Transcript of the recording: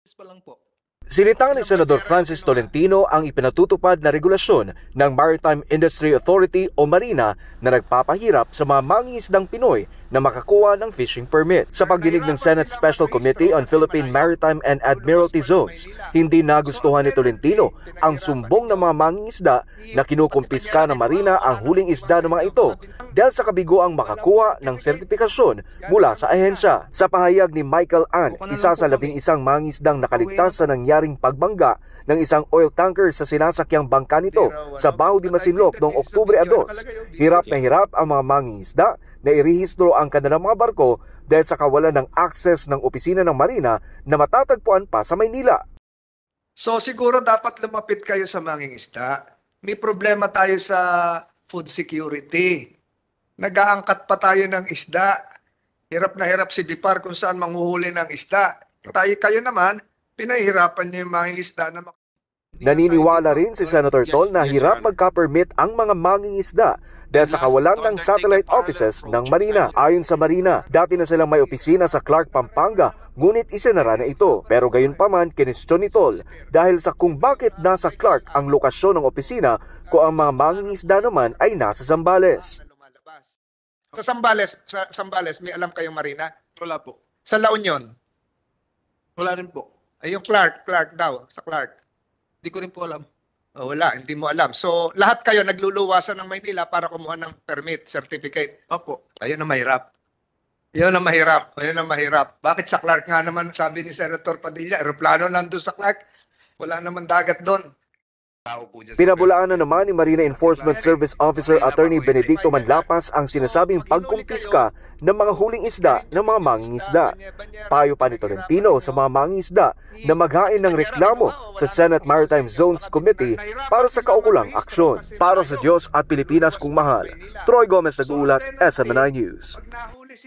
pa lang po. Sinitang ni Senador Francis Tolentino ang ipinatutupad na regulasyon ng Maritime Industry Authority o Marina na nagpapahirap sa mga mangingisdang Pinoy na makakuha ng fishing permit. Sa pagdinig ng Senate Special Committee on Philippine Maritime and Admiralty Zones, hindi nagustuhan ni Tolentino ang sumbong ng mga mangingisda na kinukumpiska ng Marina ang huling isda ng mga ito dahil sa kabigo ang makakuha ng sertifikasyon mula sa ahensya. Sa pahayag ni Michael Ann, isa sa labing isang mangisdang nakaligtas sa nangyaring pagbangga ng isang oil tanker sa sinasakyang bangka nito sa Baho di Masinloc noong Oktubre 2, hirap na hirap ang mga mangingisda na irehistro ang kanilang mga barko dahil sa kawalan ng access ng opisina ng Marina na matatagpuan pa sa Maynila. So siguro dapat lumapit kayo sa mangingisda. May problema tayo sa food security. Nag-aangkat pa tayo ng isda. Hirap na hirap si Bipar kung saan manghuhuli ng isda. Tayo kayo naman, pinahirapan niyo yung mangingisda na Naniniwala rin si Senator Tol na hirap magka-permit ang mga mangingisda dahil sa kawalan ng satellite offices ng Marina. Ayon sa Marina, dati na silang may opisina sa Clark, Pampanga, ngunit isinara na ito. Pero gayon pa man, kinestyon ni Tol dahil sa kung bakit nasa Clark ang lokasyon ng opisina kung ang mga mangingisda naman ay nasa Zambales. Sa Sambales, sa Sambales, may alam kayong marina? Wala po. Sa La Union, Wala rin po. ay yung Clark, Clark daw, sa Clark. Di ko rin po alam. Oh, wala, hindi mo alam. So, lahat kayo nagluluwasan ng Maynila para kumuha ng permit, certificate. Opo. Ayun ang mahirap. Yun ang mahirap. Ayun ang mahirap. Bakit sa Clark nga naman, sabi ni Senator Padilla, aeroplano nandun sa Clark. Wala naman dagat doon. Pinabulaan na naman ni Marina Enforcement Service Officer Attorney Benedicto Manlapas ang sinasabing pagkumpiska ng mga huling isda ng mga mangingisda. Payo pa ni Tolentino sa mga mangingisda na maghain ng reklamo sa Senate Maritime Zones Committee para sa kaukulang aksyon. Para sa Diyos at Pilipinas kung mahal, Troy Gomez nag-uulat, SMNI News.